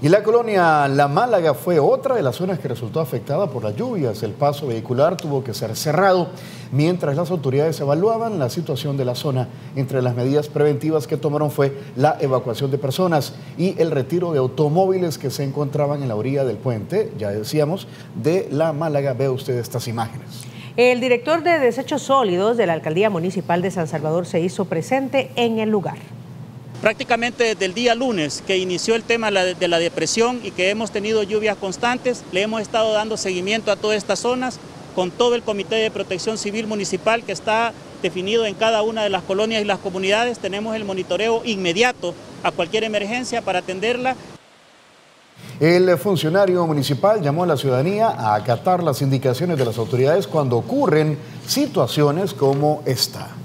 Y la colonia La Málaga fue otra de las zonas que resultó afectada por las lluvias. El paso vehicular tuvo que ser cerrado mientras las autoridades evaluaban la situación de la zona. Entre las medidas preventivas que tomaron fue la evacuación de personas y el retiro de automóviles que se encontraban en la orilla del puente, ya decíamos, de La Málaga. Ve usted estas imágenes. El director de Desechos Sólidos de la Alcaldía Municipal de San Salvador se hizo presente en el lugar prácticamente desde el día lunes que inició el tema de la depresión y que hemos tenido lluvias constantes, le hemos estado dando seguimiento a todas estas zonas con todo el Comité de Protección Civil Municipal que está definido en cada una de las colonias y las comunidades. Tenemos el monitoreo inmediato a cualquier emergencia para atenderla. El funcionario municipal llamó a la ciudadanía a acatar las indicaciones de las autoridades cuando ocurren situaciones como esta.